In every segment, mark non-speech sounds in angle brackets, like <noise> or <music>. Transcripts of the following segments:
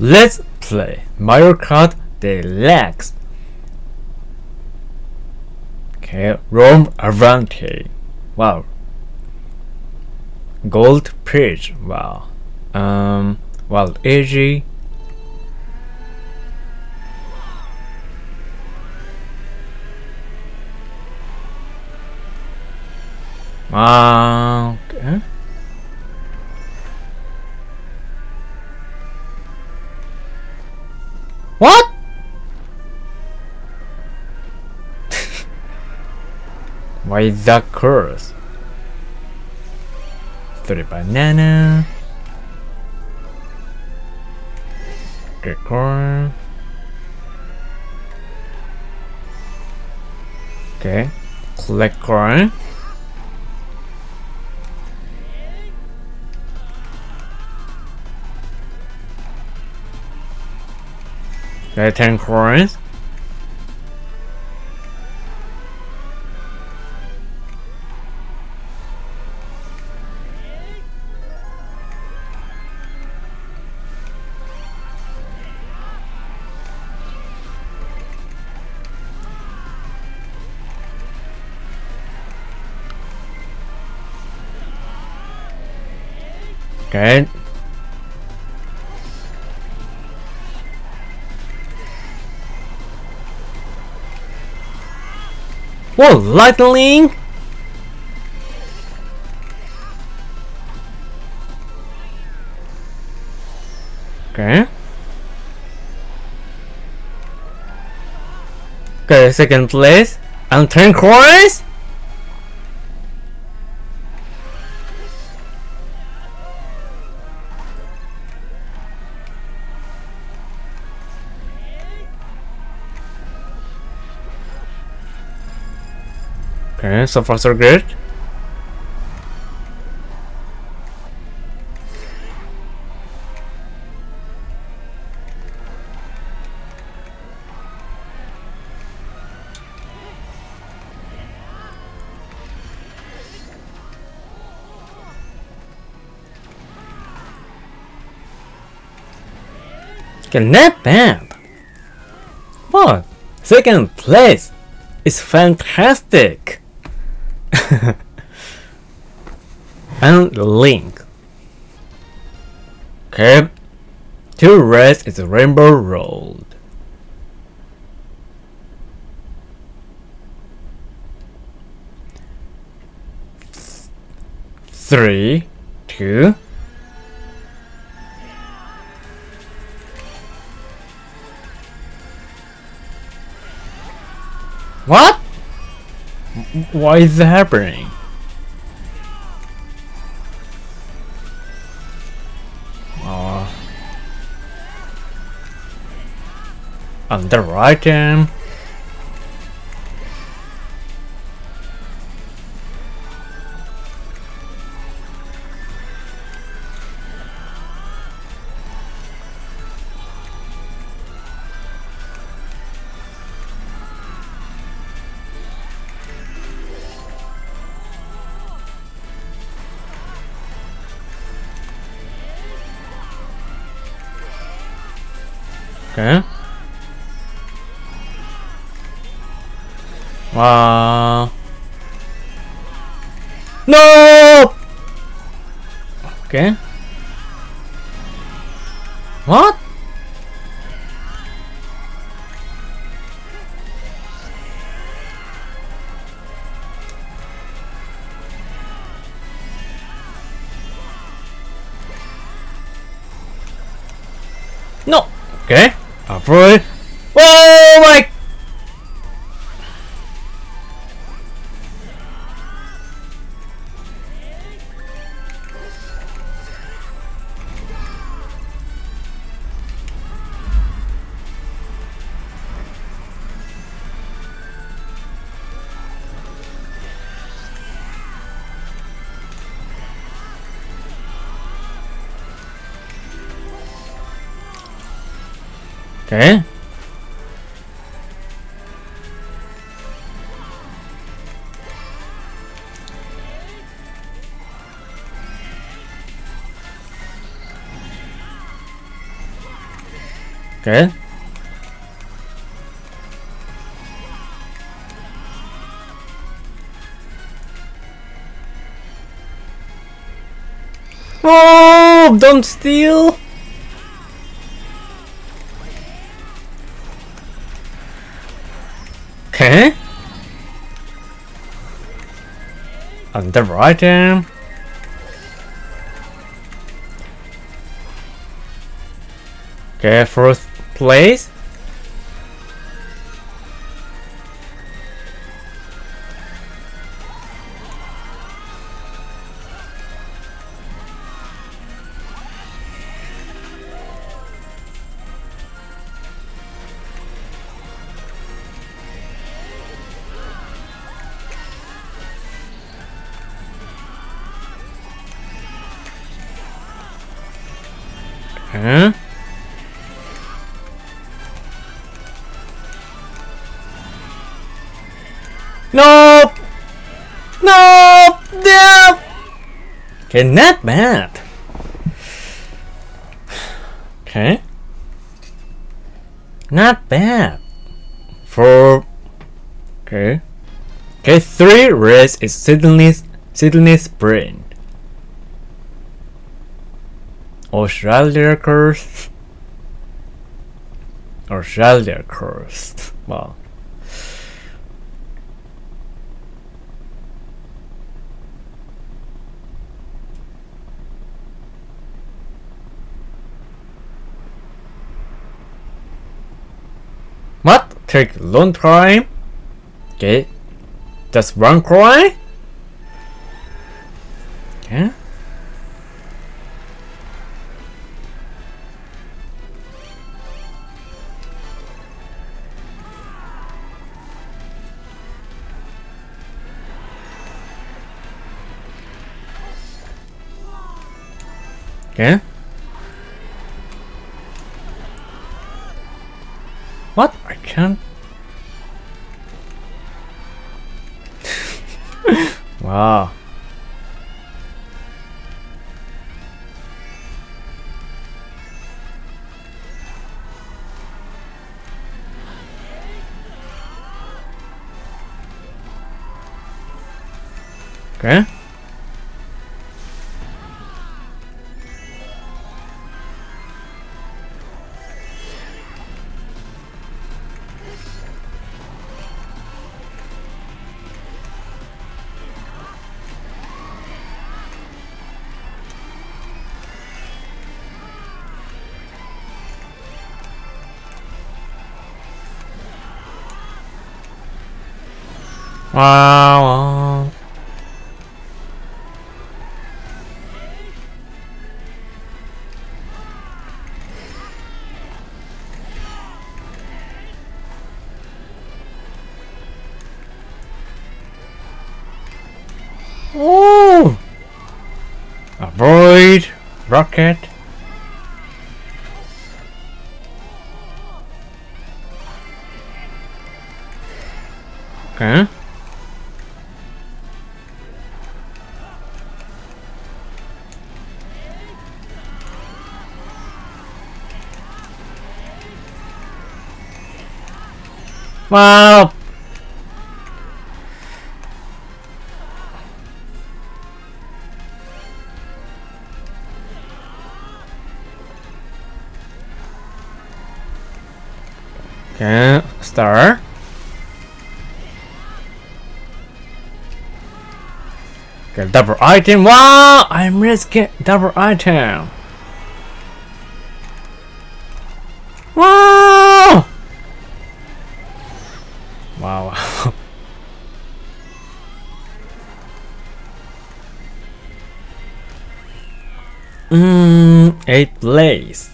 Let's play Mario Kart Deluxe. Okay, Rome Avanti. Wow. Gold page. Wow. Um. Well, AG. Ah. Why that curse? Three banana. Get corn. Okay. Collect corn. Okay, 10 coins. Whoa, lightning! Okay. Okay, second place. And 10 coins? Okay, so far so good. Okay, not bad. What? Second place is fantastic. <laughs> and Link. Okay. To rest is Rainbow Road. Three, two, What? Why is that happening? Oh. On the right hand. Okay. Wow. No! Okay. What? No. Okay. Avoid. Okay. Okay. Oh, don't steal! Under item. Okay, first place. Huh? No! No! No! Okay, not bad. Okay. Not bad. For okay. Okay, three reds is Sydney Sydney Sprint. Australia curse. Australia curse. Wow. What? Take long time? Okay. Just one coin? Okay. Eh? What? I can't. <laughs> wow. Okay. Wow. Ooh. Avoid rocket. Okay. Wow. Okay, star. Okay, double item. Wow, I'm risking double item. Place.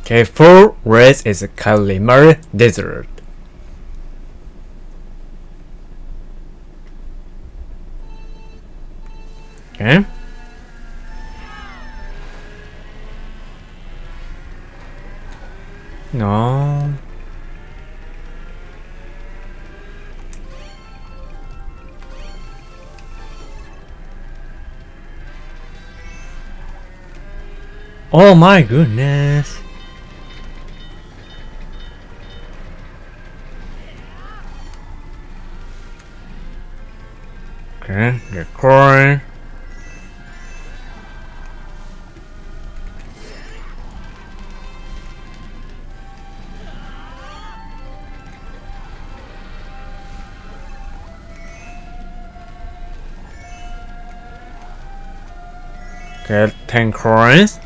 Okay, four reds is a Kalimari Desert. Okay. No. Oh my goodness. Okay, get coin. Get 10 coins.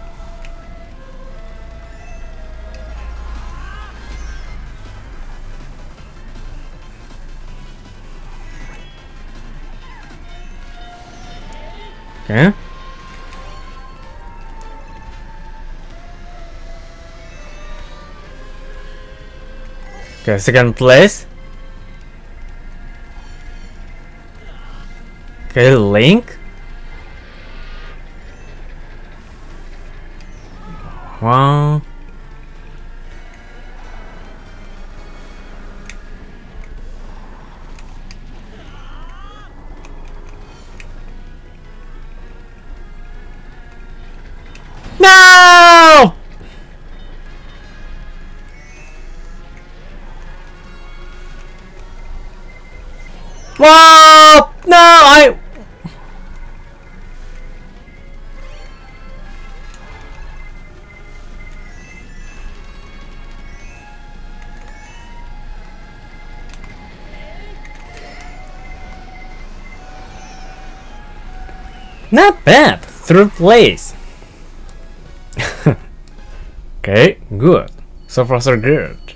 Okay, second place. Okay, Link. One. Whoa! No, I. Not bad. Third place. <laughs> okay, good. So far so good.